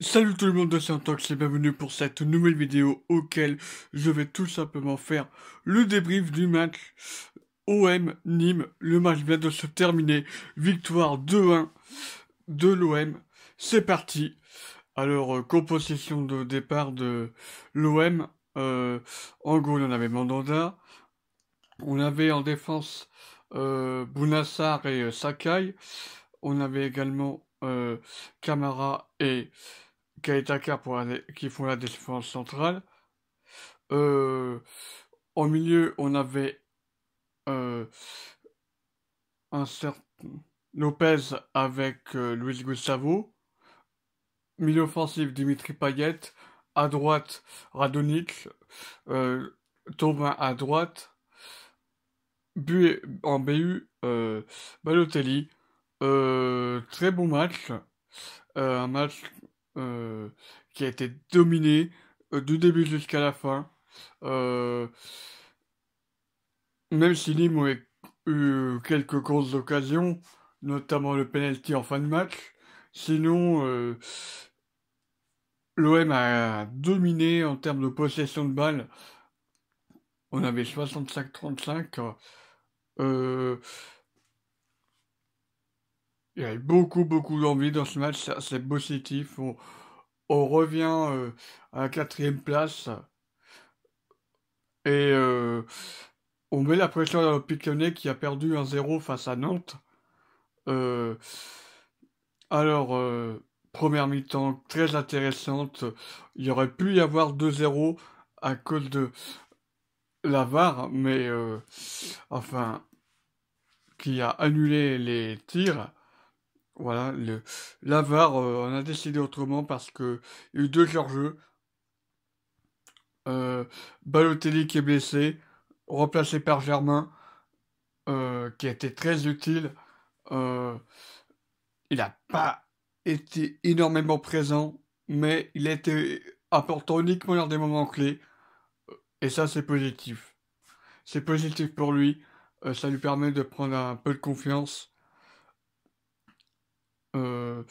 Salut tout le monde de Santox et bienvenue pour cette nouvelle vidéo auquel je vais tout simplement faire le débrief du match OM Nîmes. Le match vient de se terminer, victoire 2-1 de l'OM. C'est parti. Alors, euh, composition de départ de l'OM. Euh, en goal, on avait Mandanda. On avait en défense euh, Bounassar et euh, Sakai. On avait également euh, Camara et Pour qui font la défense centrale. Euh, au milieu, on avait euh, un certain Lopez avec euh, Luis Gustavo. Milieu offensif, Dimitri Payet. À droite, Radonic. Euh, à droite. Bu en BU, Balotelli. Très bon match. Un match euh, qui a été dominé euh, du début jusqu'à la fin. Euh, même si Nîmes a eu quelques grosses occasions, notamment le penalty en fin de match. Sinon, l'OM a dominé en termes de possession de balle. On avait 65-35. Il y avait beaucoup, beaucoup d'envie dans ce match. C'est positif. On, on revient euh, à la quatrième place. Et euh, on met la pression le Piconnet qui a perdu 1-0 face à Nantes. Euh, alors, première mi-temps très intéressante. Il aurait pu y avoir 2-0 à cause de la VAR, mais enfin, qui a annulé les tirs. Voilà, le, la VAR, euh, on a décidé autrement parce que il y a eu deux hors-jeu. Euh, Balotelli qui est blessé, remplacé par Germain, euh, qui a été très utile. Euh, il n'a pas été énormément présent, mais il a été important uniquement lors des moments clés. Et ça, c'est positif. C'est positif pour lui. Euh, ça lui permet de prendre un peu de confiance. Euh,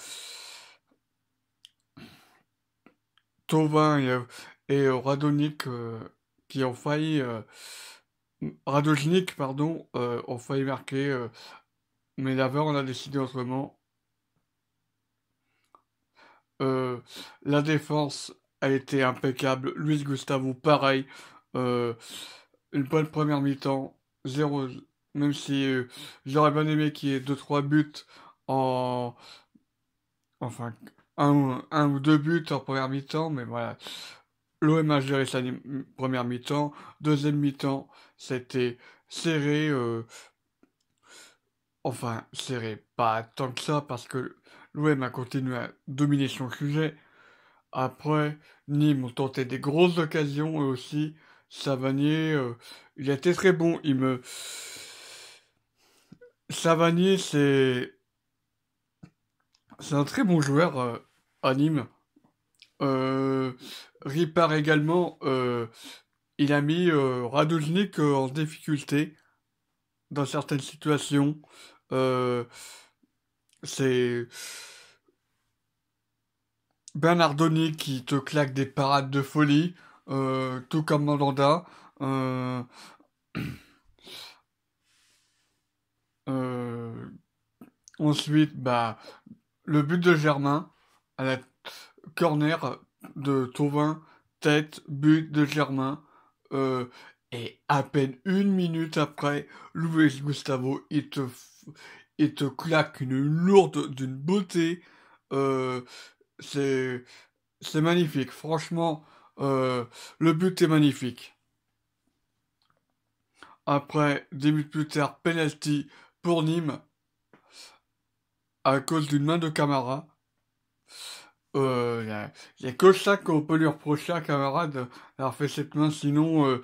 Thauvin et, et Radonic euh, qui ont failli... Euh, Radojnik, pardon, euh, ont failli marquer. euh, mais d'abord, on a décidé autrement. Euh, la défense a été impeccable. Luis Gustavo, pareil. Euh, une bonne première mi-temps. Zéro. Même si euh, j'aurais bien aimé qu'il y ait deux trois buts en... Enfin, un, ou- deux buts en première mi-temps. Mais voilà. L'OM a géré sa première mi-temps. Deuxième mi-temps, c'était serré. euh, Enfin, serré. Pas tant que ça parce que l'OM a continué à dominer son sujet. Après, Nîmes ont tenté des grosses occasions eux aussi. Savanier, euh, il été très bon. Il me... Savanier, c'est... C'est un très bon joueur euh, à. Euh, également, euh, il a mis euh, Radojnik euh, en difficulté dans certaines situations. C'est Bernardoni qui te claque des parades de folie, tout comme Mandanda. Ensuite, bah, le but de Germain à la corner de Thauvin, tête, but de Germain. Euh, et à peine une minute après, Luis Gustavo, il te, claque une lourde d'une beauté. Euh, c'est, magnifique. Franchement, euh, le but est magnifique. Après, minutes plus tard, penalty pour Nîmes à cause d'une main de Camara. Euh, il y a, il y a que ça qu'on peut lui reprocher à Camara d'avoir fait cette main, sinon euh,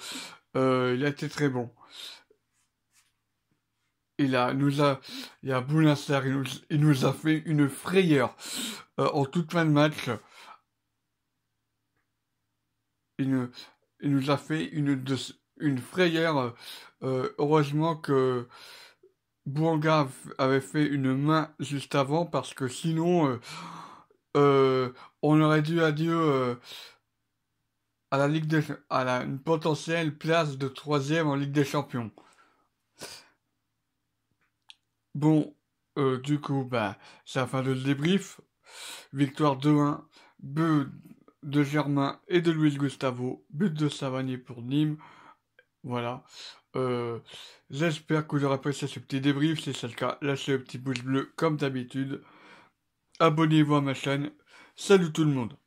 euh, il a été très bon. Il a, nous a, il a Bounassar, il nous, il nous a fait une frayeur euh, en toute fin de match. Il, il nous a fait une, une frayeur. euh, heureusement que Bouanga avait fait une main juste avant parce que sinon, euh, euh, on aurait dû adieu euh, à la Ligue à une potentielle place de troisième en Ligue des Champions. Bon, du coup, bah, c'est la fin de débrief. Victoire 2-1, but de Germain et de Luis Gustavo, but de Savanier pour Nîmes. Voilà. Euh, j'espère que vous aurez apprécié ce petit débrief. Si c'est le cas, lâchez le petit pouce bleu comme d'habitude. Abonnez-vous à ma chaîne. Salut tout le monde.